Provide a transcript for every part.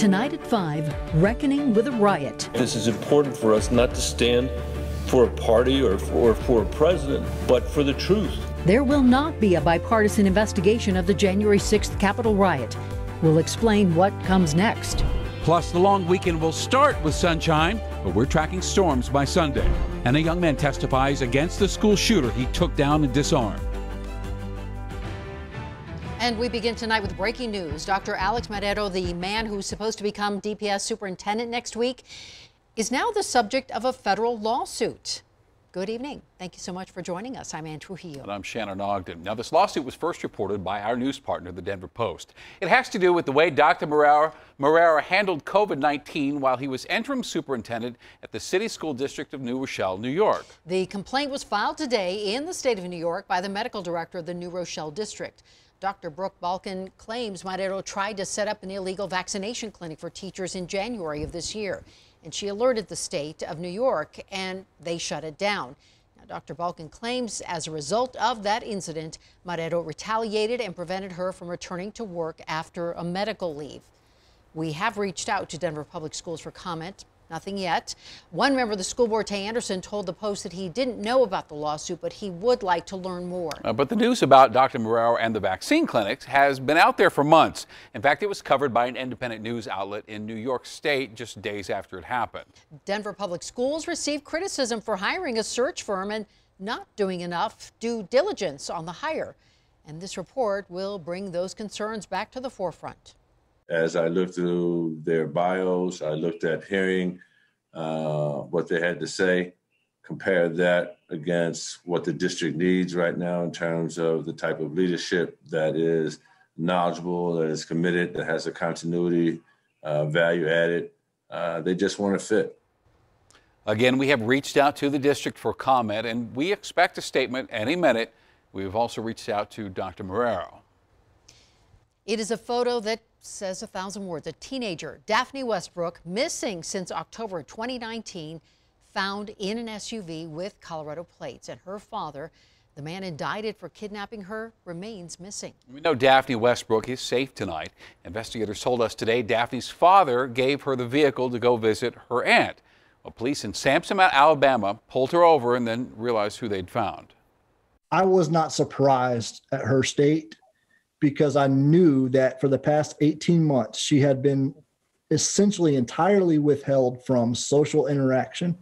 Tonight at 5, Reckoning with a Riot. This is important for us not to stand for a party or for, or for a president, but for the truth. There will not be a bipartisan investigation of the January 6th Capitol riot. We'll explain what comes next. Plus, the long weekend will start with sunshine, but we're tracking storms by Sunday. And a young man testifies against the school shooter he took down and disarmed. And we begin tonight with breaking news. Dr. Alex Marrero, the man who's supposed to become DPS superintendent next week, is now the subject of a federal lawsuit. Good evening. Thank you so much for joining us. I'm Anne Trujillo. And I'm Shannon Ogden. Now, this lawsuit was first reported by our news partner, the Denver Post. It has to do with the way Dr. Marrero, Marrero handled COVID 19 while he was interim superintendent at the City School District of New Rochelle, New York. The complaint was filed today in the state of New York by the medical director of the New Rochelle District. Dr. Brooke Balkin claims Marrero tried to set up an illegal vaccination clinic for teachers in January of this year and she alerted the state of New York, and they shut it down. Now, Dr. Balkin claims as a result of that incident, Marrero retaliated and prevented her from returning to work after a medical leave. We have reached out to Denver Public Schools for comment. Nothing yet. One member of the school board, Tay Anderson, told the Post that he didn't know about the lawsuit, but he would like to learn more. Uh, but the news about Dr. Marrero and the vaccine clinics has been out there for months. In fact, it was covered by an independent news outlet in New York State just days after it happened. Denver Public Schools received criticism for hiring a search firm and not doing enough due diligence on the hire. And this report will bring those concerns back to the forefront. As I looked through their bios, I looked at hearing uh, what they had to say, compared that against what the district needs right now in terms of the type of leadership that is knowledgeable, that is committed, that has a continuity, uh, value added. Uh, they just want to fit. Again, we have reached out to the district for comment, and we expect a statement any minute. We've also reached out to Dr. Marrero. It is a photo that says a thousand words. A teenager, Daphne Westbrook, missing since October 2019, found in an SUV with Colorado plates. And her father, the man indicted for kidnapping her, remains missing. We know Daphne Westbrook is safe tonight. Investigators told us today Daphne's father gave her the vehicle to go visit her aunt. Well, police in Sampson, Alabama pulled her over and then realized who they'd found. I was not surprised at her state because I knew that for the past 18 months, she had been essentially entirely withheld from social interaction.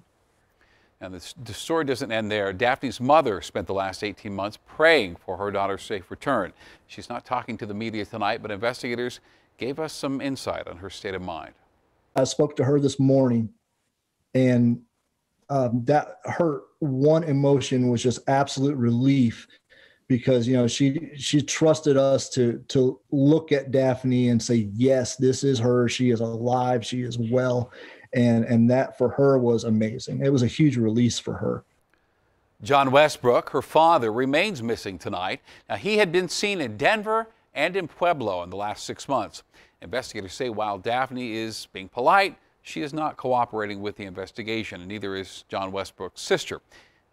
And the, the story doesn't end there. Daphne's mother spent the last 18 months praying for her daughter's safe return. She's not talking to the media tonight, but investigators gave us some insight on her state of mind. I spoke to her this morning, and um, that her one emotion was just absolute relief because you know she she trusted us to to look at Daphne and say yes this is her. She is alive. She is well. And and that for her was amazing. It was a huge release for her. John Westbrook her father remains missing tonight. Now he had been seen in Denver and in Pueblo in the last 6 months. Investigators say while Daphne is being polite she is not cooperating with the investigation and neither is John Westbrook's sister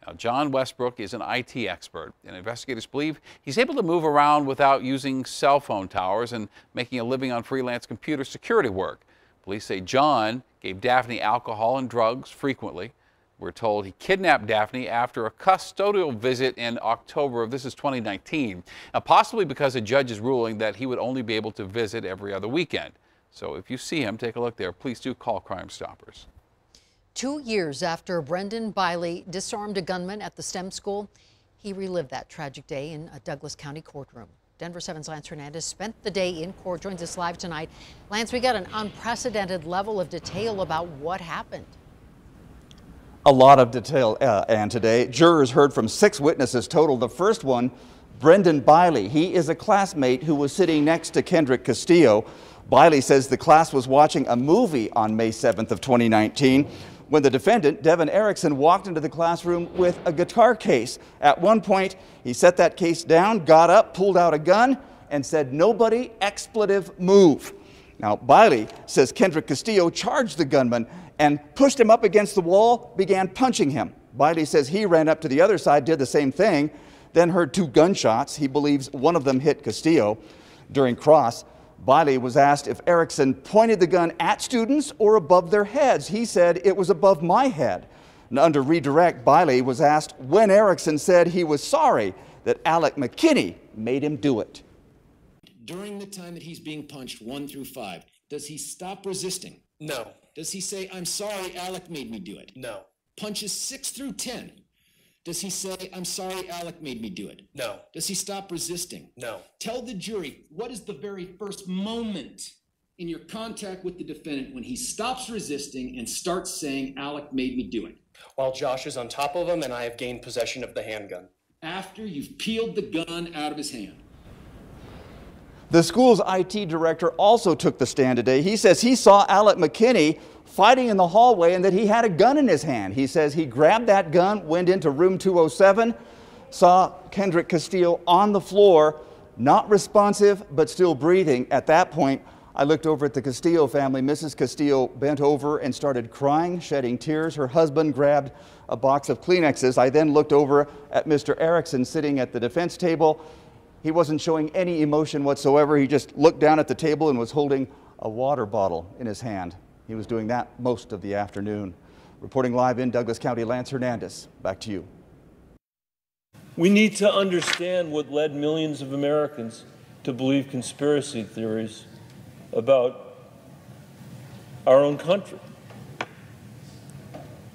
now, John Westbrook is an IT expert, and investigators believe he's able to move around without using cell phone towers and making a living on freelance computer security work. Police say John gave Daphne alcohol and drugs frequently. We're told he kidnapped Daphne after a custodial visit in October of this is 2019, now uh, possibly because a judge is ruling that he would only be able to visit every other weekend. So if you see him, take a look there. Please do call Crime Stoppers. Two years after Brendan Bialy disarmed a gunman at the STEM school, he relived that tragic day in a Douglas County courtroom. Denver 7's Lance Hernandez spent the day in court, joins us live tonight. Lance, we got an unprecedented level of detail about what happened. A lot of detail, uh, and today, jurors heard from six witnesses total. The first one, Brendan Bialy. He is a classmate who was sitting next to Kendrick Castillo. Bialy says the class was watching a movie on May 7th of 2019 when the defendant, Devon Erickson, walked into the classroom with a guitar case. At one point, he set that case down, got up, pulled out a gun, and said, Nobody, expletive, move. Now, Bialy says Kendrick Castillo charged the gunman and pushed him up against the wall, began punching him. Bialy says he ran up to the other side, did the same thing, then heard two gunshots. He believes one of them hit Castillo. During cross, Bialy was asked if Erickson pointed the gun at students or above their heads. He said it was above my head. And under redirect, Bialy was asked when Erickson said he was sorry that Alec McKinney made him do it. During the time that he's being punched, one through five, does he stop resisting? No. Does he say, I'm sorry, Alec made me do it? No. Punches six through 10. Does he say, I'm sorry, Alec made me do it? No. Does he stop resisting? No. Tell the jury, what is the very first moment in your contact with the defendant when he stops resisting and starts saying, Alec made me do it? While Josh is on top of him and I have gained possession of the handgun. After you've peeled the gun out of his hand. The school's IT director also took the stand today. He says he saw Alec McKinney fighting in the hallway and that he had a gun in his hand. He says he grabbed that gun, went into room 207, saw Kendrick Castillo on the floor, not responsive, but still breathing. At that point, I looked over at the Castillo family. Mrs. Castillo bent over and started crying, shedding tears. Her husband grabbed a box of Kleenexes. I then looked over at Mr. Erickson sitting at the defense table. He wasn't showing any emotion whatsoever. He just looked down at the table and was holding a water bottle in his hand. He was doing that most of the afternoon. Reporting live in Douglas County, Lance Hernandez. Back to you. We need to understand what led millions of Americans to believe conspiracy theories about our own country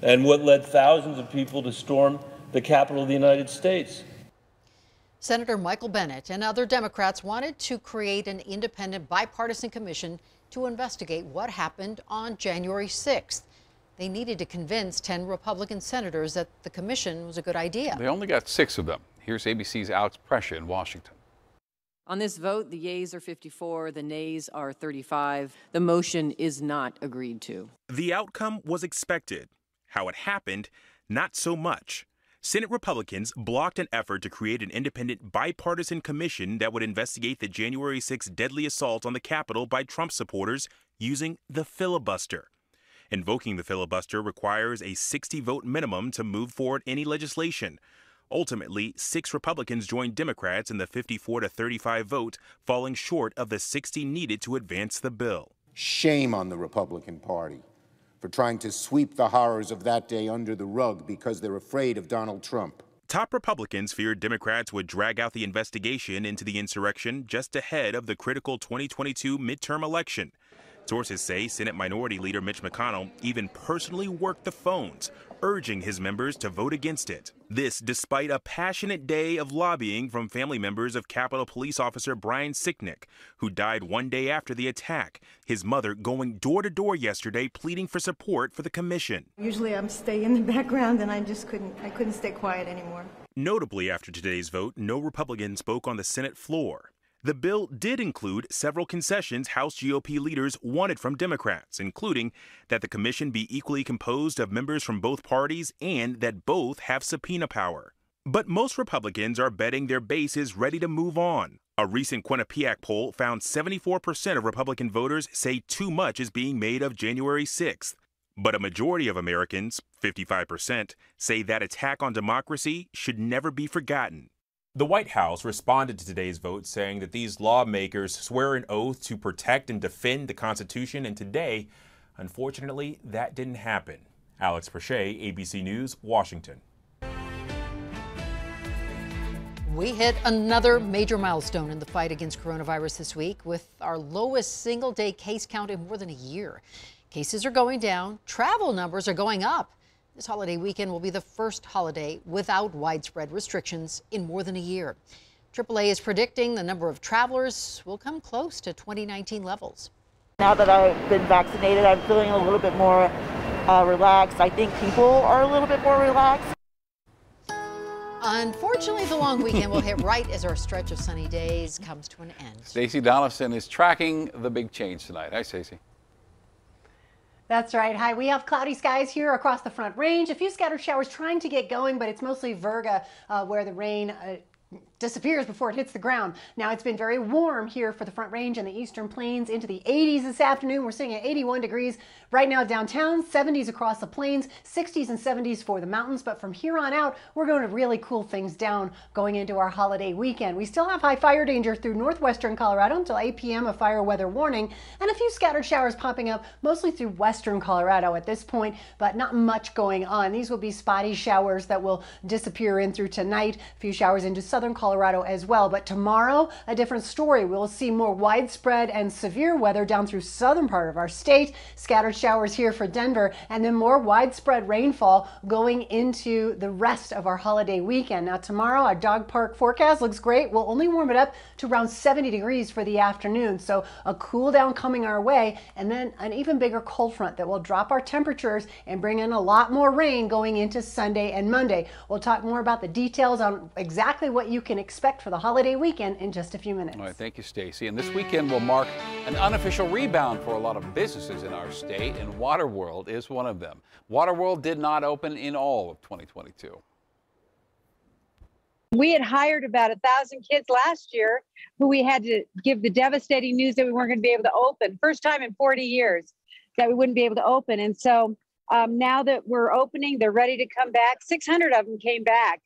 and what led thousands of people to storm the Capitol of the United States. Senator Michael Bennet and other Democrats wanted to create an independent bipartisan commission to investigate what happened on January 6th. They needed to convince 10 Republican senators that the commission was a good idea. They only got six of them. Here's ABC's Alex Presha in Washington. On this vote, the yeas are 54, the nays are 35. The motion is not agreed to. The outcome was expected. How it happened, not so much. Senate Republicans blocked an effort to create an independent bipartisan commission that would investigate the January 6 deadly assault on the Capitol by Trump supporters using the filibuster. Invoking the filibuster requires a 60 vote minimum to move forward any legislation. Ultimately, six Republicans joined Democrats in the 54 to 35 vote, falling short of the 60 needed to advance the bill. Shame on the Republican Party for trying to sweep the horrors of that day under the rug because they're afraid of Donald Trump. Top Republicans feared Democrats would drag out the investigation into the insurrection just ahead of the critical 2022 midterm election. Sources say Senate Minority Leader Mitch McConnell even personally worked the phones, urging his members to vote against it. This despite a passionate day of lobbying from family members of Capitol Police Officer Brian Sicknick, who died one day after the attack, his mother going door to door yesterday pleading for support for the commission. Usually I'm staying in the background and I just couldn't I couldn't stay quiet anymore. Notably after today's vote, no Republican spoke on the Senate floor. The bill did include several concessions House GOP leaders wanted from Democrats, including that the commission be equally composed of members from both parties and that both have subpoena power. But most Republicans are betting their base is ready to move on. A recent Quinnipiac poll found 74% of Republican voters say too much is being made of January 6th. But a majority of Americans, 55%, say that attack on democracy should never be forgotten. The White House responded to today's vote saying that these lawmakers swear an oath to protect and defend the Constitution, and today, unfortunately, that didn't happen. Alex Presha, ABC News, Washington. We hit another major milestone in the fight against coronavirus this week with our lowest single day case count in more than a year. Cases are going down, travel numbers are going up. This holiday weekend will be the first holiday without widespread restrictions in more than a year. AAA is predicting the number of travelers will come close to 2019 levels. Now that I've been vaccinated, I'm feeling a little bit more uh, relaxed. I think people are a little bit more relaxed. Unfortunately, the long weekend will hit right as our stretch of sunny days comes to an end. Stacey Donaldson is tracking the big change tonight. Hi, Stacey. That's right. Hi, we have cloudy skies here across the front range. A few scattered showers trying to get going, but it's mostly Virga uh, where the rain uh, disappears before it hits the ground. Now it's been very warm here for the Front Range and the Eastern Plains into the 80s this afternoon. We're sitting at 81 degrees right now downtown, 70s across the plains, 60s and 70s for the mountains. But from here on out, we're going to really cool things down going into our holiday weekend. We still have high fire danger through northwestern Colorado until 8 p.m. a fire weather warning and a few scattered showers popping up mostly through western Colorado at this point, but not much going on. These will be spotty showers that will disappear in through tonight. A few showers into southern Colorado Colorado as well. But tomorrow, a different story. We'll see more widespread and severe weather down through southern part of our state, scattered showers here for Denver, and then more widespread rainfall going into the rest of our holiday weekend. Now, tomorrow, our dog park forecast looks great. We'll only warm it up to around 70 degrees for the afternoon. So a cool down coming our way, and then an even bigger cold front that will drop our temperatures and bring in a lot more rain going into Sunday and Monday. We'll talk more about the details on exactly what you can expect for the holiday weekend in just a few minutes. All right, thank you, Stacey. And this weekend will mark an unofficial rebound for a lot of businesses in our state, and Waterworld is one of them. Waterworld did not open in all of 2022. We had hired about a thousand kids last year who we had to give the devastating news that we weren't going to be able to open. First time in 40 years that we wouldn't be able to open. And so um, now that we're opening, they're ready to come back. 600 of them came back.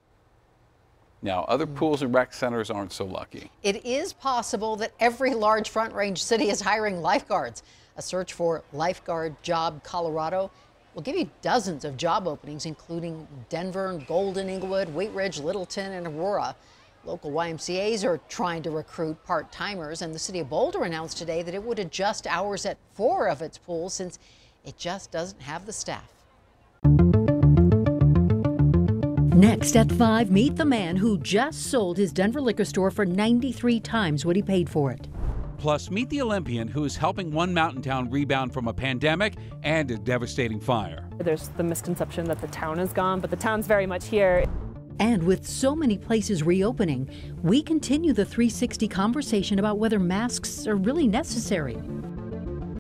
Now, other mm. pools and rec centers aren't so lucky. It is possible that every large Front Range city is hiring lifeguards. A search for Lifeguard Job Colorado will give you dozens of job openings, including Denver, Golden, Englewood, Wheat Ridge, Littleton, and Aurora. Local YMCAs are trying to recruit part timers, and the city of Boulder announced today that it would adjust hours at four of its pools since it just doesn't have the staff. Next at 5, meet the man who just sold his Denver liquor store for 93 times what he paid for it. Plus, meet the Olympian who is helping one mountain town rebound from a pandemic and a devastating fire. There's the misconception that the town is gone, but the town's very much here. And with so many places reopening, we continue the 360 conversation about whether masks are really necessary.